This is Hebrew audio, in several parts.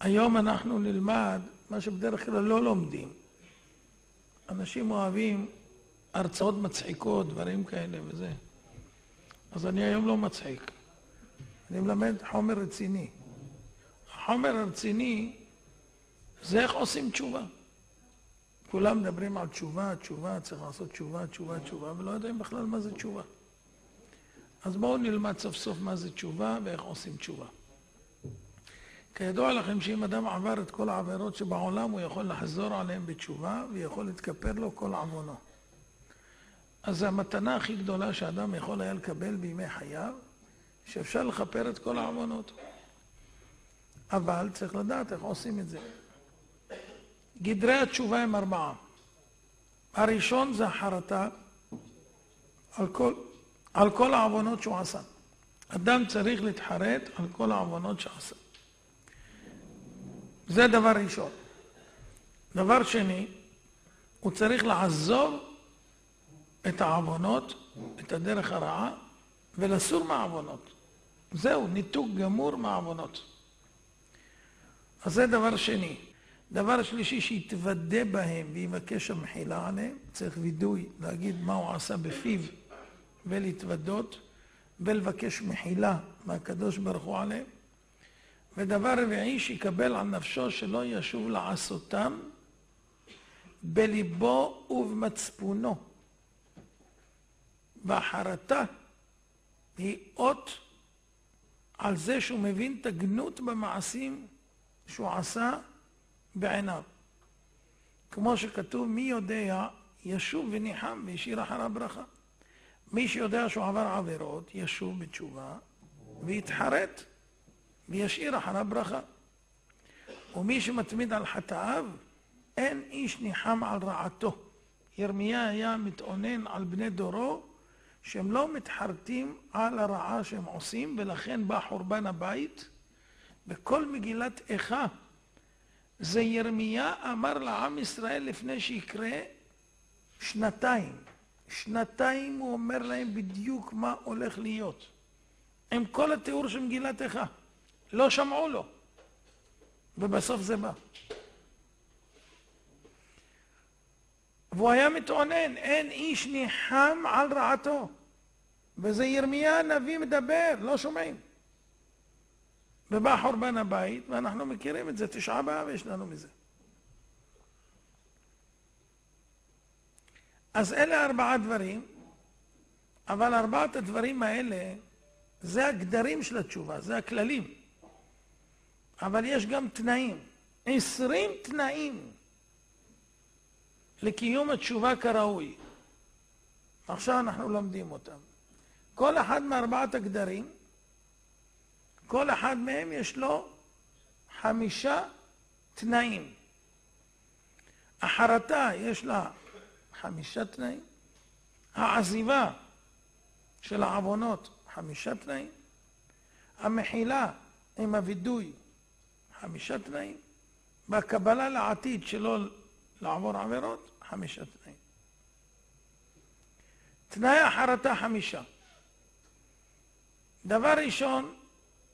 היום אנחנו נלמד מה שבדרך כלל לא לומדים. אנשים אוהבים הרצאות מצחיקות, דברים כאלה וזה. אז אני היום לא מצחיק. אני מלמד חומר רציני. החומר הרציני זה איך עושים תשובה. כולם מדברים על תשובה, תשובה, צריך לעשות תשובה, תשובה, תשובה, ולא יודעים בכלל מה זה תשובה. אז בואו נלמד סוף סוף מה זה תשובה ואיך עושים תשובה. כידוע לכם שאם אדם עבר את כל העבירות שבעולם, הוא יכול לחזור עליהן בתשובה ויכול להתכפר לו כל עוונו. אז המתנה הכי גדולה שאדם יכול היה לקבל בימי חייו, שאפשר לכפר את כל העוונות. אבל צריך לדעת איך עושים את זה. גדרי התשובה הם ארבעה. הראשון זה החרטה על כל, על כל העוונות שהוא עשה. אדם צריך להתחרט על כל העוונות שעשה. זה דבר ראשון. דבר שני, הוא צריך לעזוב את העוונות, את הדרך הרעה, ולסור מהעוונות. זהו, ניתוק גמור מהעוונות. אז זה דבר שני. דבר שלישי, שיתוודה בהם ויבקש המחילה עליהם. צריך וידוי, להגיד מה הוא עשה בפיו ולהתוודות, ולבקש מחילה מהקדוש ברוך הוא עליהם. ודבר רביעי, שיקבל על נפשו שלא ישוב לעשותם בליבו ובמצפונו. והחרטה היא אות על זה שהוא מבין את הגנות במעשים שהוא עשה בעיניו. כמו שכתוב, מי יודע ישוב וניחם והשאיר אחריו ברכה. מי שיודע שהוא עבר עבירות, ישוב בתשובה ויתחרט וישאיר אחריו ברכה. ומי שמתמיד על חטאיו, אין איש ניחם על רעתו. ירמיה היה מתאונן על בני דורו שהם לא מתחרטים על הרעה שהם עושים, ולכן בא חורבן הבית. בכל מגילת איכה זה ירמיה אמר לעם ישראל לפני שיקרה שנתיים. שנתיים הוא אומר להם בדיוק מה הולך להיות. עם כל התיאור של מגילת איכה. לא שמעו לו. ובסוף זה בא. והוא היה מתאונן, אין איש ניחם על רעתו. וזה ירמיה הנביא מדבר, לא שומעים. ובא חורבן הבית, ואנחנו מכירים את זה, תשעה באב יש לנו מזה. אז אלה ארבעה דברים, אבל ארבעת הדברים האלה, זה הגדרים של התשובה, זה הכללים. אבל יש גם תנאים, עשרים תנאים לקיום התשובה כראוי. עכשיו אנחנו לומדים אותם. כל אחד מארבעת הגדרים, כל אחד מהם יש לו חמישה תנאים. החרטה יש לה חמישה תנאים, העזיבה של העוונות חמישה תנאים, המחילה עם הווידוי חמישה תנאים, והקבלה לעתיד שלא לעבור עבירות חמישה תנאים. תנאי החרטה חמישה. דבר ראשון,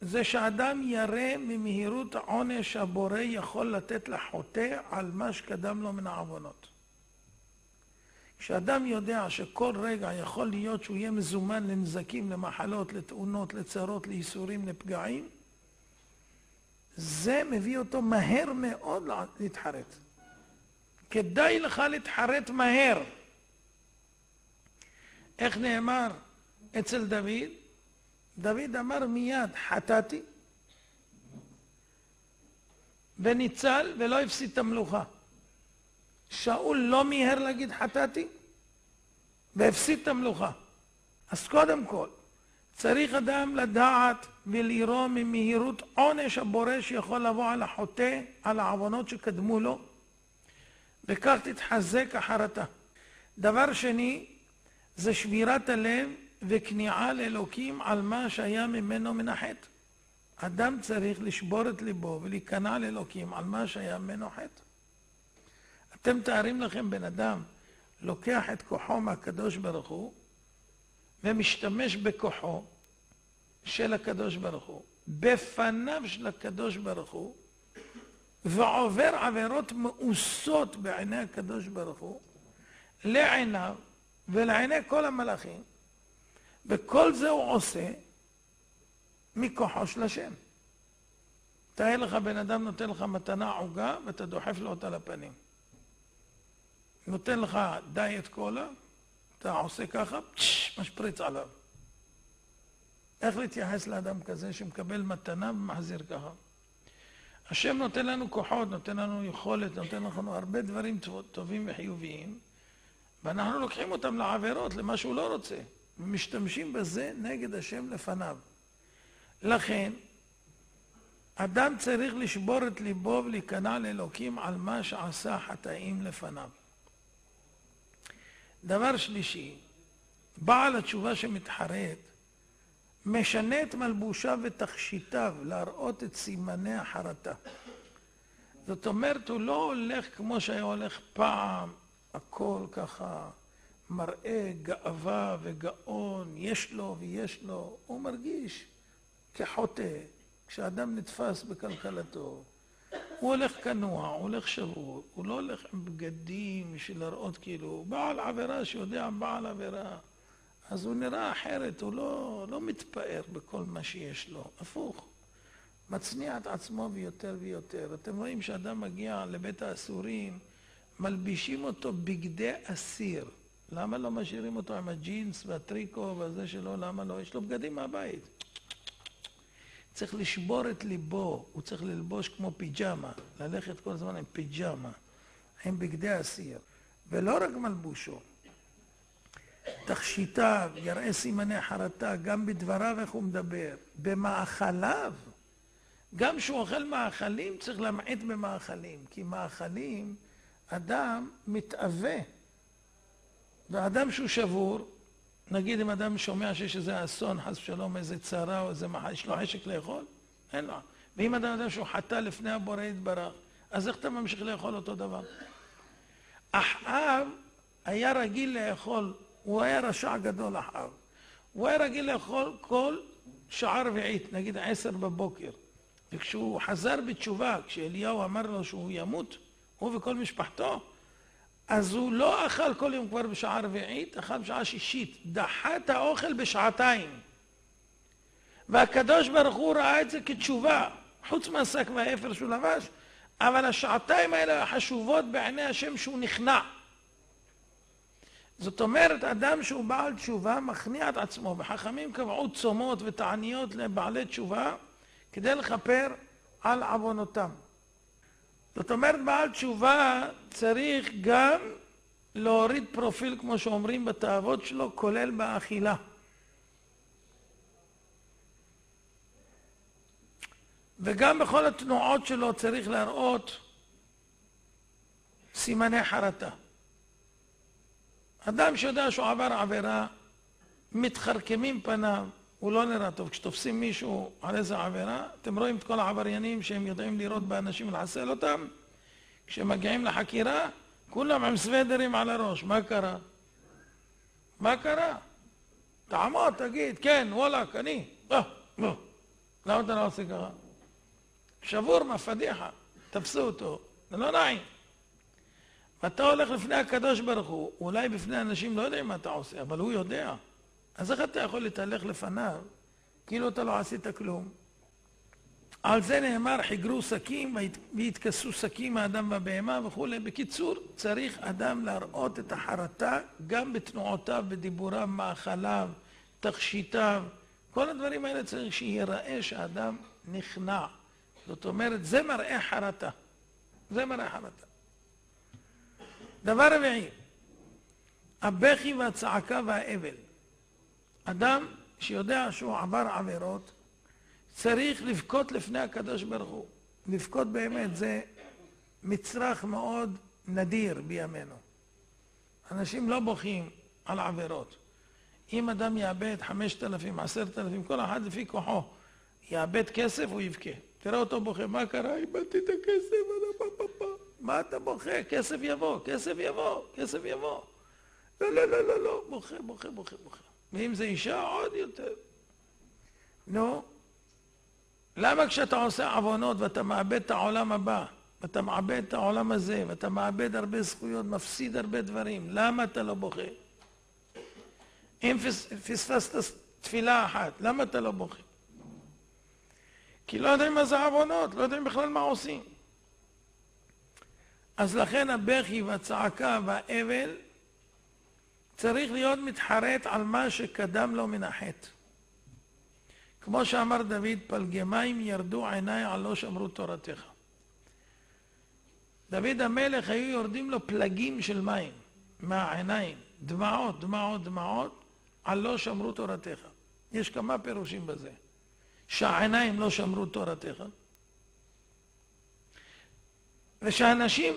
זה שאדם ירא ממהירות העונש הבורא יכול לתת לחוטא על מה שקדם לו מן העוונות. כשאדם יודע שכל רגע יכול להיות שהוא יהיה מזומן לנזקים, למחלות, לתאונות, לצרות, לייסורים, לפגעים, זה מביא אותו מהר מאוד להתחרט. כדאי לך להתחרט מהר. איך נאמר אצל דוד? דוד אמר מיד, חטאתי, וניצל ולא הפסיד את המלוכה. שאול לא מיהר להגיד חטאתי, והפסיד את המלוכה. אז קודם כל, צריך אדם לדעת ולראות ממהירות עונש הבורא שיכול לבוא על החוטא, על העוונות שקדמו לו, וכך תתחזק החרטה. דבר שני, זה שבירת הלב וכניעה לאלוקים על מה שהיה ממנו מן החטא. אדם צריך לשבור את ליבו ולהיכנע לאלוקים על מה שהיה ממנו חטא. אתם תארים לכם בן אדם לוקח את כוחו מהקדוש ברוך הוא ומשתמש בכוחו של הקדוש ברוך הוא בפניו של הקדוש ברוך הוא ועובר עבירות מאוסות בעיני הקדוש ברוך הוא, לעיניו ולעיני כל המלאכים, וכל זה הוא עושה מכוחו של השם. תאר לך, בן אדם נותן לך מתנה עוגה ואתה דוחף לו אותה לפנים. נותן לך דיאט קולה, אתה עושה ככה, פשש, משפריץ עליו. איך להתייחס לאדם כזה שמקבל מתנה ומחזיר ככה? השם נותן לנו כוחות, נותן לנו יכולת, נותן לנו הרבה דברים טובים וחיוביים, ואנחנו לוקחים אותם לעבירות, למה שהוא לא רוצה, ומשתמשים בזה נגד השם לפניו. לכן, אדם צריך לשבור את ליבו ולהיכנע לאלוקים על מה שעשה חטאים לפניו. דבר שלישי, בעל התשובה שמתחרט, משנה את מלבושיו ותכשיטיו להראות את סימני החרטה. זאת אומרת, הוא לא הולך כמו שהיה הולך פעם, הכל ככה מראה גאווה וגאון, יש לו ויש לו, הוא מרגיש כחוטא, כשאדם נתפס בכלכלתו. הוא הולך כנוע, הוא הולך שבור, הוא לא הולך עם בגדים בשביל להראות כאילו, בעל עבירה שיודע בעל עבירה. אז הוא נראה אחרת, הוא לא, לא מתפאר בכל מה שיש לו, הפוך. מצניע את עצמו ויותר ויותר. אתם רואים שאדם מגיע לבית האסורים, מלבישים אותו בגדי אסיר. למה לא משאירים אותו עם הג'ינס והטריקו וזה שלו? למה לא? יש לו בגדים מהבית. צריך לשבור את ליבו, הוא צריך ללבוש כמו פיג'מה, ללכת כל הזמן עם פיג'מה, עם בגדי אסיר. ולא רק מלבושו, תכשיטיו, יראה סימני חרטה, גם בדבריו איך הוא מדבר, במאכליו. גם כשהוא אוכל מאכלים צריך למעט במאכלים, כי מאכלים, אדם מתאווה. ואדם שהוא שבור, נגיד אם אדם שומע שיש איזה אסון, חס ושלום, איזה צרה או איזה מחר, יש לו חשק לאכול? אין לו. ואם אדם יודע שהוא חטא לפני הבורא יתברך, אז איך אתה ממשיך לאכול אותו דבר? אחאב היה רגיל לאכול, הוא היה רשע גדול אחאב. הוא היה רגיל לאכול כל שעה רביעית, נגיד עשר בבוקר. וכשהוא חזר בתשובה, כשאליהו אמר לו שהוא ימות, הוא וכל משפחתו, אז הוא לא אכל כל יום כבר בשעה רביעית, אכל בשעה שישית. דחה את האוכל בשעתיים. והקדוש ברוך הוא ראה את זה כתשובה, חוץ מהשק והאפר שהוא לבש, אבל השעתיים האלה חשובות בעיני השם שהוא נכנע. זאת אומרת, אדם שהוא בעל תשובה מכניע את עצמו, וחכמים קבעו צומות ותעניות לבעלי תשובה כדי לכפר על עוונותם. זאת אומרת, בעל תשובה צריך גם להוריד פרופיל, כמו שאומרים בתאוות שלו, כולל באכילה. וגם בכל התנועות שלו צריך להראות סימני חרטה. אדם שיודע שהוא עבר עבירה, מתחרקמים פניו, הוא לא נראה טוב. כשתופסים מישהו על איזה עבירה, אתם רואים את כל העבריינים שהם יודעים לירות באנשים ולחסל אותם? כשמגיעים לחקירה, כולם עם סוודרים על הראש. מה קרה? מה קרה? תעמוד, תגיד, כן, וואלכ, אני. לא, לא. למה אתה לא עושה ככה? שבור מהפדיחה, תפסו אותו, זה לא נעים. ואתה הולך לפני הקדוש ברוך הוא, אולי בפני אנשים לא יודעים מה אתה עושה, אבל הוא יודע. אז איך אתה יכול להתהלך לפניו כאילו אתה לא עשית כלום? על זה נאמר חיגרו שקים ויתכסו שקים האדם והבהמה וכולי. בקיצור, צריך אדם להראות את החרטה גם בתנועותיו, בדיבוריו, מאכליו, תכשיטיו. כל הדברים האלה צריך שיראה שהאדם נכנע. זאת אומרת, זה מראה חרטה. זה מראה חרטה. דבר רביעי, הבכי והצעקה והאבל. אדם שיודע שהוא עבר עבירות, צריך לבכות לפני הקדוש ברוך הוא. לבכות באמת זה מצרך מאוד נדיר בימינו. אנשים לא בוכים על עבירות. אם אדם יאבד חמשת אלפים, עשרת אלפים, כל אחד לפי כוחו, יאבד כסף, הוא יבכה. תראה אותו בוכה, מה קרה? איבדתי את הכסף, מה אתה בוכה? כסף יבוא, כסף יבוא, כסף יבוא. לא, לא, לא, לא, לא, בוכה, בוכה, בוכה, בוכה. ואם זה אישה, עוד יותר. נו, למה כשאתה עושה עוונות ואתה מאבד את העולם הבא, אתה מאבד את העולם הזה, ואתה מאבד הרבה זכויות, מפסיד הרבה דברים. למה אתה לא בוכה? אם פספסת תפילה אחת, למה אתה לא בוכה? כי לא יודעים מה זה עוונות, לא יודעים בכלל מה עושים. אז לכן הבכי והצעקה והאבל צריך להיות מתחרט על מה שקדם לו מן החטא. כמו שאמר דוד, פלגמיים ירדו עיניי על לא שמרו תורתך. דוד המלך היו יורדים לו פלגים של מים מהעיניים, דמעות, דמעות, דמעות, על לא שמרו תורתך. יש כמה פירושים בזה. שהעיניים לא שמרו תורתך, ושאנשים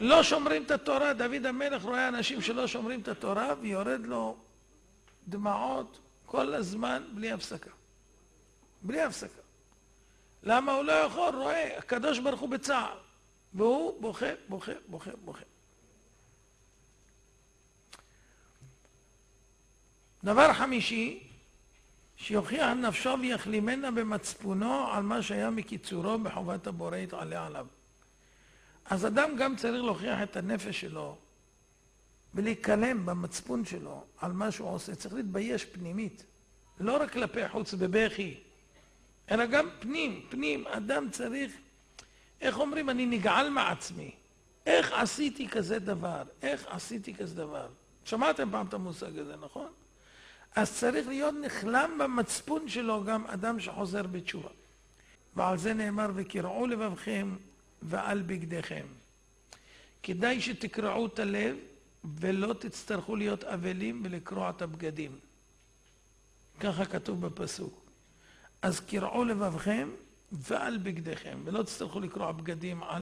לא שומרים את התורה, דוד המלך רואה אנשים שלא שומרים את התורה ויורד לו דמעות כל הזמן בלי הפסקה. בלי הפסקה. למה הוא לא יכול? רואה, הקדוש ברוך הוא בצער. והוא בוכה, בוכה, בוכה, בוכה. דבר חמישי, שיוכיח נפשו ויחלימנה במצפונו על מה שהיה מקיצורו בחובת הבורא יתעלה עליו. אז אדם גם צריך להוכיח את הנפש שלו ולהיכלם במצפון שלו על מה שהוא עושה. צריך להתבייש פנימית, לא רק כלפי חוץ בבכי, אלא גם פנים, פנים. אדם צריך, איך אומרים, אני נגעל מעצמי. איך עשיתי כזה דבר? איך עשיתי כזה דבר? שמעתם פעם את המושג הזה, נכון? אז צריך להיות נכלם במצפון שלו גם אדם שחוזר בתשובה. ועל זה נאמר, וקרעו לבבכם ועל בגדיכם. כדאי שתקרעו את הלב ולא תצטרכו להיות אבלים ולקרוע את הבגדים. ככה כתוב בפסוק. אז קרעו לבבכם ועל בגדיכם, ולא תצטרכו לקרוע בגדים על